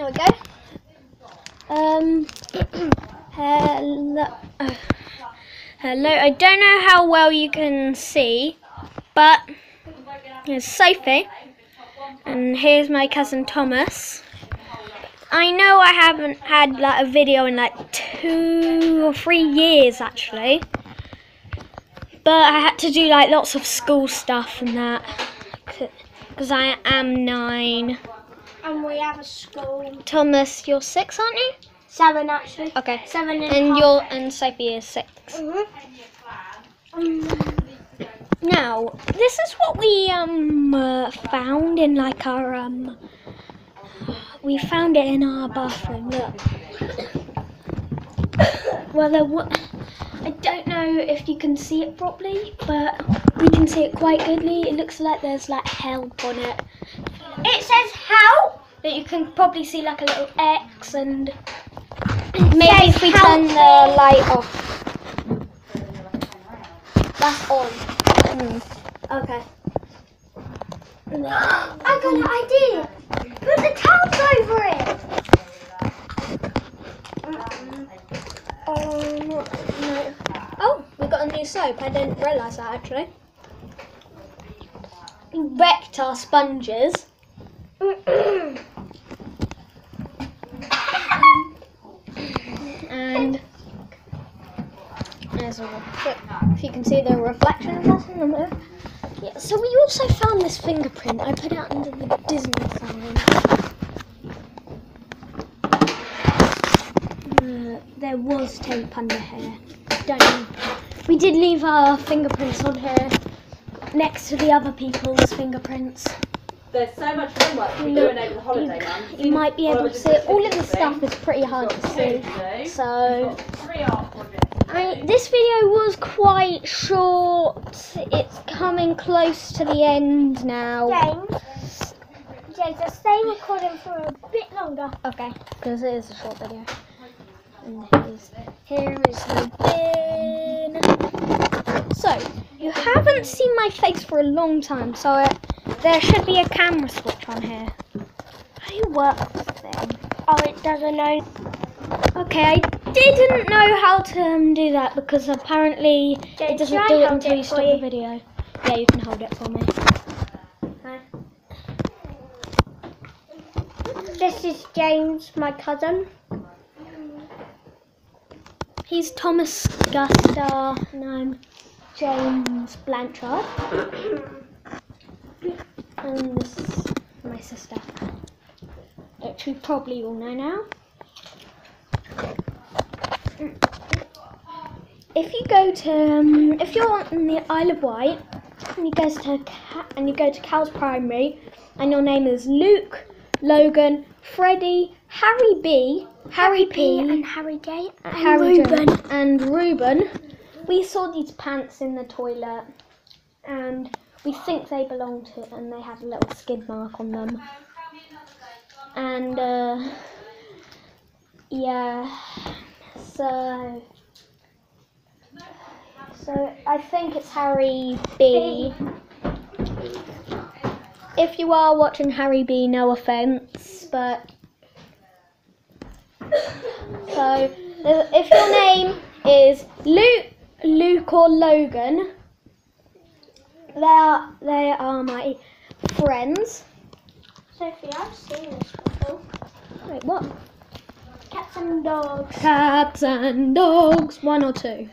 There we go. Um, hello. hello. I don't know how well you can see, but here's Sophie, and here's my cousin Thomas. I know I haven't had like a video in like two or three years actually, but I had to do like lots of school stuff and that because I am nine. And we have a school. Thomas, you're six, aren't you? Seven actually. Okay. Seven and, And you're and Sophie is six. Mhm. Um, Now, this is what we um uh, found in like our um. We found it in our bathroom. Look. Well, there wa- I don't know if you can see it properly, but we can see it quite goodly. It looks like there's like help on it. It says help. But you can probably see like a little X and maybe if we turn the light off. That's on. Hmm. Okay. I got an idea. Put the towels over it. Um, no. Oh, we got a new soap. I didn't realise that actually. We wrecked our sponges. And there's a if you can see the reflection of us in the mirror. Yeah, so we also found this fingerprint. I put it under the Disney sign. Uh, there was tape under here. Don't. We did leave our fingerprints on here next to the other people's fingerprints. There's so much homework to be doing over the holiday month. You might be able to see. All of this stuff is pretty hard to see. So, Three art. I, this video was quite short. It's coming close to the end now. James. James, just stay recording for a bit longer. Okay, because it is a short video. And here's, here is the bin. So, you haven't seen my face for a long time, so there should be a camera switch on here. How do you work this thing? Oh, it doesn't know. Okay, I didn't know how to um, do that because apparently it doesn't do it until it you stop you? the video. Yeah, you can hold it for me. Hi This is James, my cousin. He's Thomas Gusta, and I'm James Blanchard. and this is my sister, which we probably all know now. If you go to, um, if you're on the Isle of Wight, and you go to and you go to Cowes Primary, and your name is Luke, Logan, Freddie, Harry B, Harry P, and Harry Gate and Harry and Ruben. We saw these pants in the toilet, and we think they belong to, it, and they have a little skid mark on them. And uh, yeah, so so I think it's Harry B. If you are watching Harry B, no offense, but so if your name is Luke, Luke or Logan, they are they are my friends. Sophie, I've seen this before. Wait, what? Cats and dogs. Cats and dogs, one or two.